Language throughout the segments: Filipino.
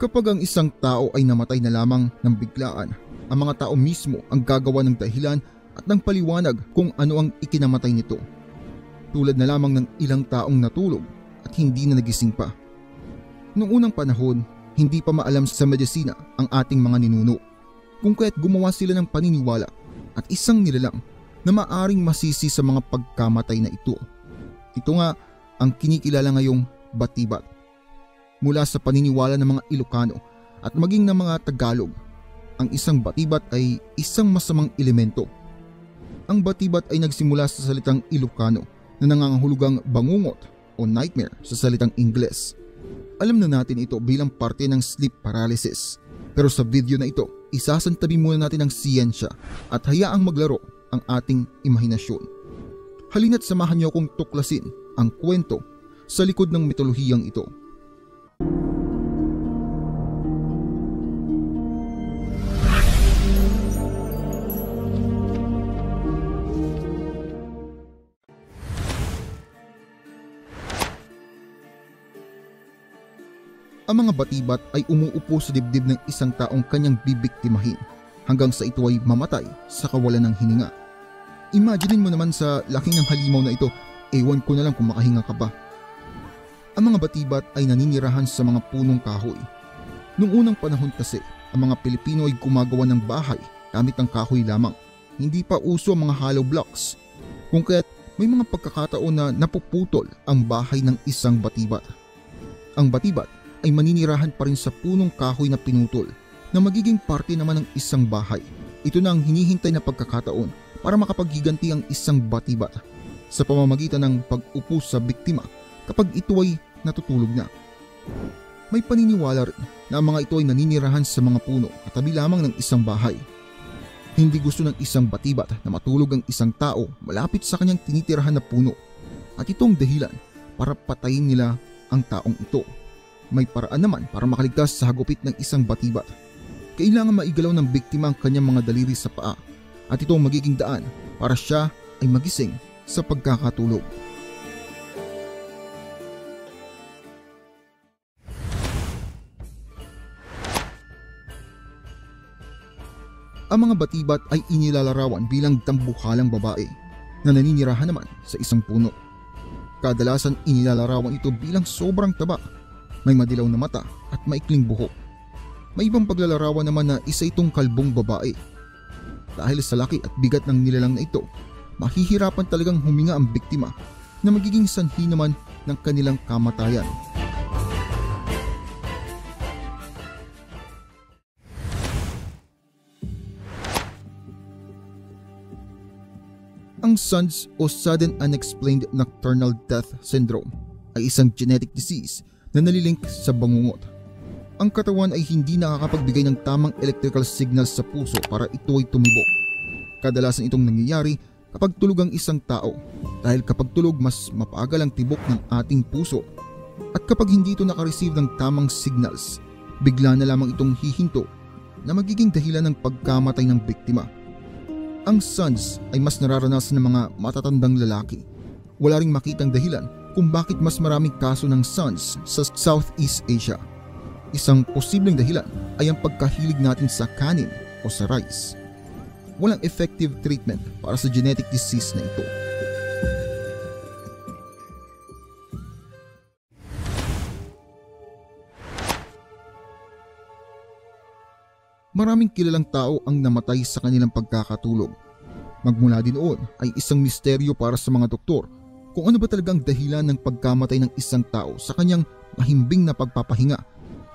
Kapag ang isang tao ay namatay na lamang ng biglaan, ang mga tao mismo ang gagawa ng dahilan at ng paliwanag kung ano ang ikinamatay nito. Tulad na lamang ng ilang taong natulog at hindi na nagising pa. Noong unang panahon, hindi pa maalam sa medisina ang ating mga ninuno. Kung kaya't gumawa sila ng paniniwala at isang nilalang na maaring masisi sa mga pagkamatay na ito. Ito nga ang kinikilala ngayong batibat mula sa paniniwala ng mga Ilocano at maging ng mga Tagalog. Ang isang batibat ay isang masamang elemento. Ang batibat ay nagsimula sa salitang Ilocano na nangangahulugang bangungot o nightmare sa salitang Ingles. Alam na natin ito bilang parte ng sleep paralysis. Pero sa video na ito, isasantabi muna natin ang siyensya at hayaang maglaro ang ating imahinasyon. Halina't samahan niyo akong tuklasin ang kwento sa likod ng mitolohiyang ito. Ang mga batibat ay umuupo sa dibdib ng isang taong kanyang bibiktimahin hanggang sa ito ay mamatay sa kawalan ng hininga. Imaginin mo naman sa laki ng halimaw na ito, ewan ko na lang kung makahinga ka ba. Ang mga batibat ay naninirahan sa mga punong kahoy. Noong unang panahon kasi, ang mga Pilipino ay gumagawa ng bahay gamit ang kahoy lamang. Hindi pa uso ang mga hollow blocks. Kung kaya't may mga pagkakataon na napuputol ang bahay ng isang batibat. Ang batibat ay maninirahan pa rin sa punong kahoy na pinutol na magiging parte naman ng isang bahay. Ito na ang hinihintay na pagkakataon para makapaghiganti ang isang batibat sa pamamagitan ng pag-upo sa biktima kapag ito ay natutulog na. May paniniwala rin na ang mga ito ay naninirahan sa mga puno katabi lamang ng isang bahay. Hindi gusto ng isang batibat na matulog ang isang tao malapit sa kanyang tinitirahan na puno at itong dahilan para patayin nila ang taong ito. May paraan naman para makaligtas sa hagupit ng isang batibat. Kailangan maigalaw ng biktima ang kanyang mga daliri sa paa at ito ang magiging daan para siya ay magising sa pagkakatulog. Ang mga batibat ay inilalarawan bilang dambuhalang babae na naninirahan naman sa isang puno. Kadalasan inilalarawan ito bilang sobrang taba may madilaw na mata at maikling buhok. May ibang paglalarawan naman na isa itong kalbong babae. Dahil sa laki at bigat ng nilalang na ito, mahihirapan talagang huminga ang biktima na magiging sanhi naman ng kanilang kamatayan. Ang SUNS o Sudden Unexplained Nocturnal Death Syndrome ay isang genetic disease na nalilink sa bangungot. Ang katawan ay hindi nakakapagbigay ng tamang electrical signal sa puso para ito ay tumibok. Kadalasan itong nangyayari kapag tulog ang isang tao dahil kapag tulog mas mapagal ang tibok ng ating puso. At kapag hindi ito nakareceive ng tamang signals, bigla na lamang itong hihinto na magiging dahilan ng pagkamatay ng biktima. Ang sons ay mas nararanasan ng mga matatandang lalaki. Wala ring makitang dahilan kung bakit mas maraming kaso ng SARS sa Southeast Asia. Isang posibleng dahilan ay ang pagkahilig natin sa kanin o sa rice. Walang effective treatment para sa genetic disease na ito. Maraming kilalang tao ang namatay sa kanilang pagkakatulog. Magmula din noon ay isang misteryo para sa mga doktor kung ano ba talagang dahilan ng pagkamatay ng isang tao sa kanyang mahimbing na pagpapahinga.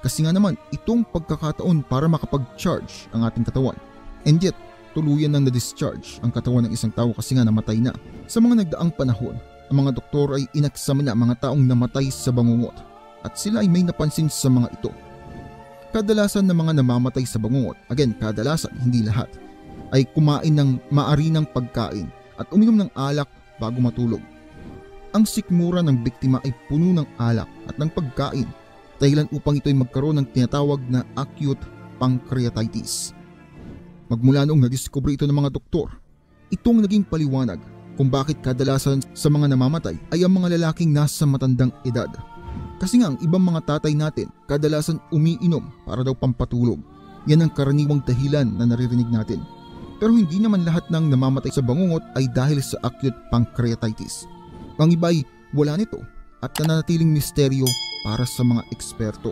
Kasi nga naman itong pagkakataon para makapag-charge ang ating katawan. And yet, tuluyan nang na-discharge ang katawan ng isang tao kasi nga namatay na. Sa mga nagdaang panahon, ang mga doktor ay inaksamina ang mga taong namatay sa bangungot at sila ay may napansin sa mga ito. Kadalasan ng mga namamatay sa bangungot, again kadalasan hindi lahat, ay kumain ng maarinang pagkain at uminom ng alak bago matulog. Ang sikmura ng biktima ay puno ng alak at ng pagkain dahilan upang ito ay magkaroon ng tinatawag na acute pancreatitis. Magmula noong nadiskubre ito ng mga doktor, itong naging paliwanag kung bakit kadalasan sa mga namamatay ay ang mga lalaking nasa matandang edad. Kasi nga ang ibang mga tatay natin kadalasan umiinom para daw pampatulog. Yan ang karaniwang dahilan na naririnig natin. Pero hindi naman lahat ng namamatay sa bangungot ay dahil sa acute pancreatitis. Ang iba wala nito at nananatiling misteryo para sa mga eksperto.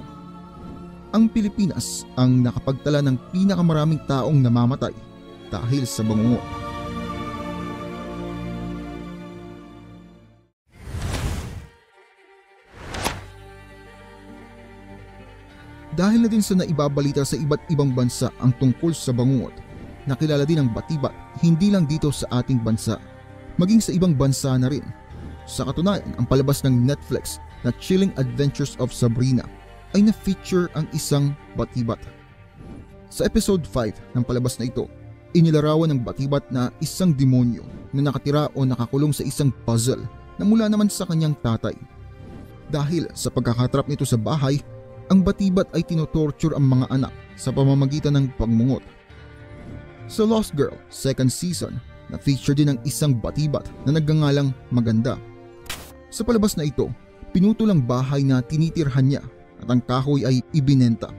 Ang Pilipinas ang nakapagtala ng pinakamaraming taong namamatay dahil sa bangungot. Dahil na din sa naibabalita sa iba't ibang bansa ang tungkol sa bangungot, nakilala din ang batibat hindi lang dito sa ating bansa, maging sa ibang bansa na rin. Sa katunayan, ang palabas ng Netflix na Chilling Adventures of Sabrina ay na-feature ang isang batibat. Sa episode 5 ng palabas na ito, inilarawan ng batibat na isang demonyo na nakatira o nakakulong sa isang puzzle na mula naman sa kanyang tatay. Dahil sa pagkakatrap nito sa bahay, ang batibat ay tinotorture ang mga anak sa pamamagitan ng pagmungot. Sa Lost Girl, second season, na-feature din ang isang batibat na nagngangalang Maganda. Sa palabas na ito, pinutol ang bahay na tinitirhan niya at ang kahoy ay ibinenta.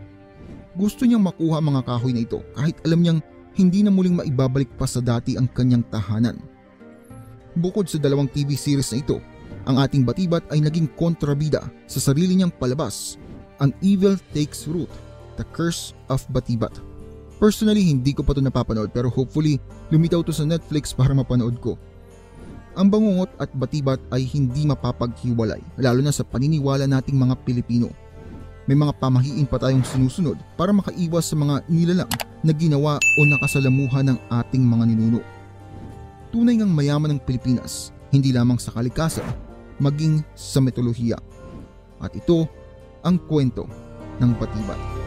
Gusto niyang makuha mga kahoy na ito kahit alam niyang hindi na muling maibabalik pa sa dati ang kanyang tahanan. Bukod sa dalawang TV series na ito, ang ating batibat ay naging kontrabida sa sarili niyang palabas ang Evil Takes Root, The Curse of Batibat. Personally, hindi ko pa ito napapanood pero hopefully lumitaw to sa Netflix para mapanood ko. Ang bangungot at batibat ay hindi mapapaghiwalay, lalo na sa paniniwala nating mga Pilipino. May mga pamahiin pa tayong sinusunod para makaiwas sa mga nilalang na ginawa o nakasalamuhan ng ating mga ninuno. Tunay ngang mayaman ng Pilipinas, hindi lamang sa kalikasan, maging sa mitolohiya. At ito ang kwento ng Batibat.